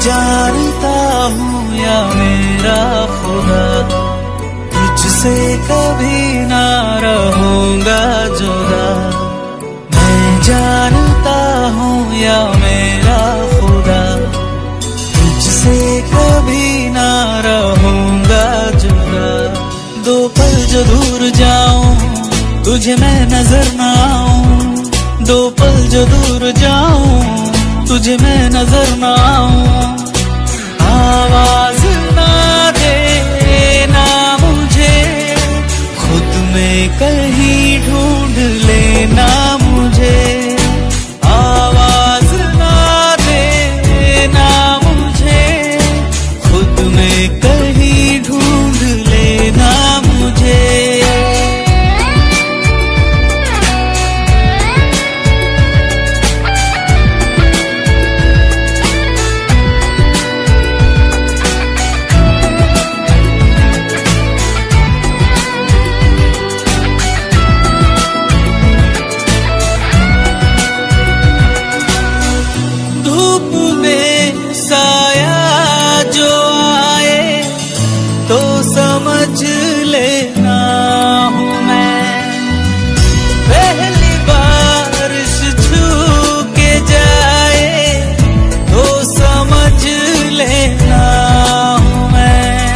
जानता हूँ या मेरा खुदा, तुझसे कभी ना रहूँगा जुदा। मैं जानता हूँ या मेरा खुदा, तुझसे कभी ना रहूँगा जुदा। दो पल जो दूर जाऊँ, तुझे मैं नज़र ना आऊँ। दो पल जो दूर जाऊँ तुझे मैं नज़र ना आऊँ आवाज़ समझ लेना हूँ मैं। पहली बारिश छू के जाए तो समझ लेना हूँ मैं।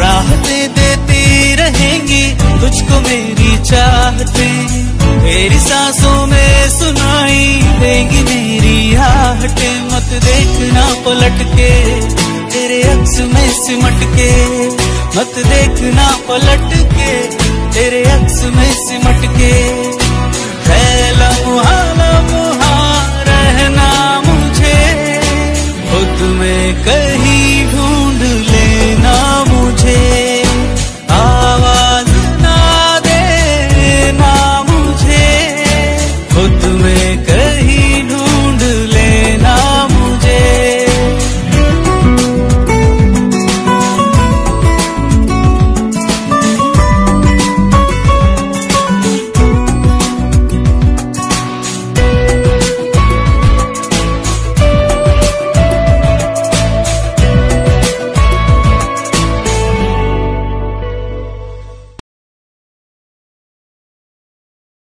राहतें देती रहेंगी तुझको मेरी चाहते। मेरी सांसों में सुनाई देंगी मेरी आहटे। मत देखना पलट के तेरे अक्स में सिमट के मत देखना पलट के तेरे अक्स में सिमट के।